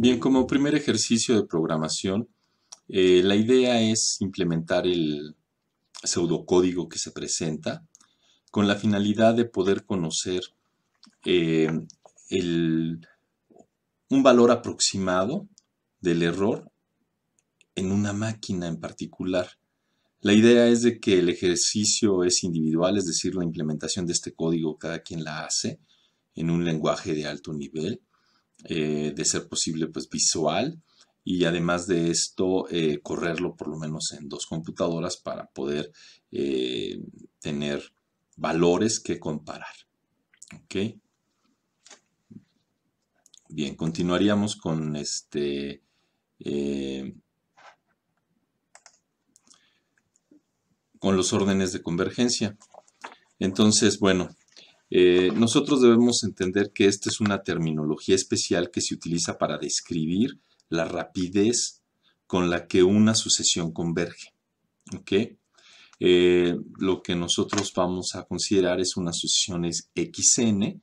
Bien, como primer ejercicio de programación, eh, la idea es implementar el pseudocódigo que se presenta con la finalidad de poder conocer eh, un valor aproximado del error en una máquina en particular. La idea es de que el ejercicio es individual, es decir, la implementación de este código cada quien la hace en un lenguaje de alto nivel, eh, de ser posible pues visual y además de esto eh, correrlo por lo menos en dos computadoras para poder eh, tener valores que comparar. ¿Ok? Bien, continuaríamos con este... Con los órdenes de convergencia. Entonces, bueno, nosotros debemos entender que esta es una terminología especial que se utiliza para describir la rapidez con la que una sucesión converge. Eh, lo que nosotros vamos a considerar es una sucesión xn,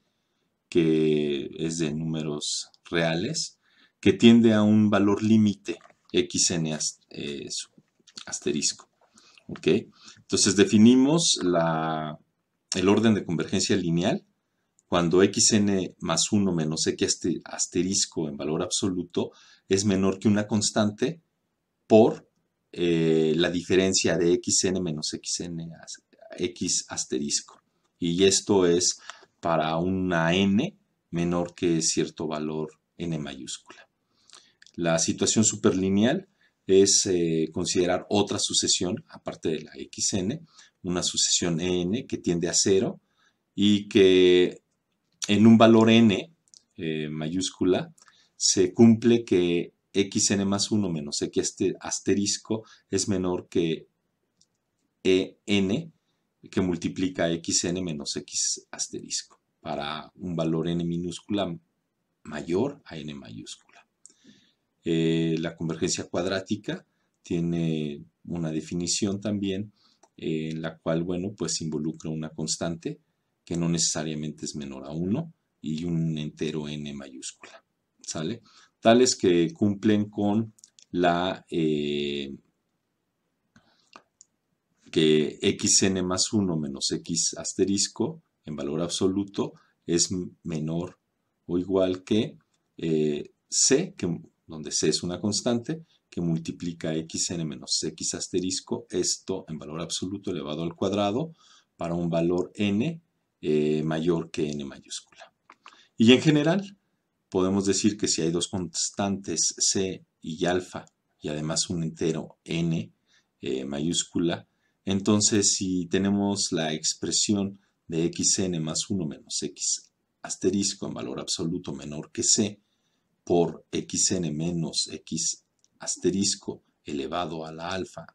que es de números reales, que tiende a un valor límite xn eh, asterisco. Entonces definimos el orden de convergencia lineal cuando xn más 1 menos x asterisco en valor absoluto es menor que una constante por eh, la diferencia de xn menos xn x asterisco. Y esto es para una n menor que cierto valor n mayúscula. La situación superlineal es eh, considerar otra sucesión, aparte de la xn, una sucesión n que tiende a cero y que en un valor n eh, mayúscula se cumple que xn más 1 menos x asterisco es menor que en que multiplica xn menos x asterisco para un valor n minúscula mayor a n mayúscula. Eh, la convergencia cuadrática tiene una definición también en la cual, bueno, pues involucra una constante que no necesariamente es menor a 1 y un entero n mayúscula. ¿sale? Tales que cumplen con la eh, que xn más 1 menos x asterisco en valor absoluto es menor o igual que eh, c, que, donde c es una constante, que multiplica xn menos x asterisco, esto en valor absoluto elevado al cuadrado, para un valor n eh, mayor que n mayúscula. Y en general, podemos decir que si hay dos constantes c y alfa y además un entero n eh, mayúscula, entonces si tenemos la expresión de xn más 1 menos x asterisco en valor absoluto menor que c por xn menos x asterisco elevado a la alfa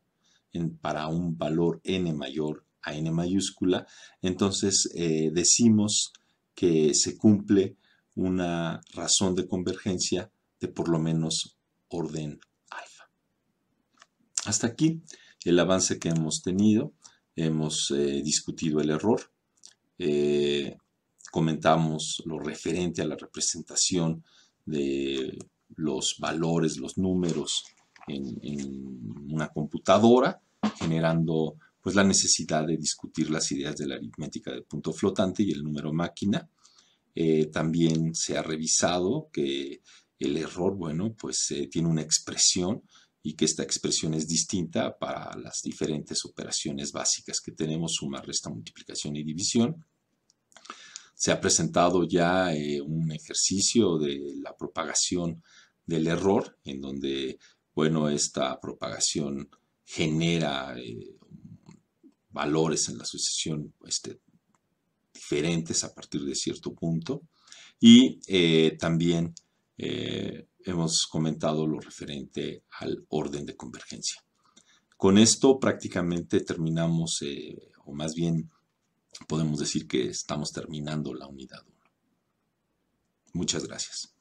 para un valor n mayor a n mayúscula, entonces eh, decimos que se cumple una razón de convergencia de por lo menos orden alfa. Hasta aquí el avance que hemos tenido. Hemos eh, discutido el error, eh, comentamos lo referente a la representación de los valores, los números en, una computadora, generando pues la necesidad de discutir las ideas de la aritmética de punto flotante y el número máquina. Eh, también se ha revisado que el error, bueno, pues eh, tiene una expresión y que esta expresión es distinta para las diferentes operaciones básicas que tenemos, suma, resta, multiplicación y división. Se ha presentado ya eh, un ejercicio de la propagación del error, en donde, bueno, esta propagación genera valores en la sucesión este, diferentes a partir de cierto punto. Y eh, también eh, hemos comentado lo referente al orden de convergencia. Con esto prácticamente terminamos, eh, o más bien podemos decir que estamos terminando la unidad 1. Muchas gracias.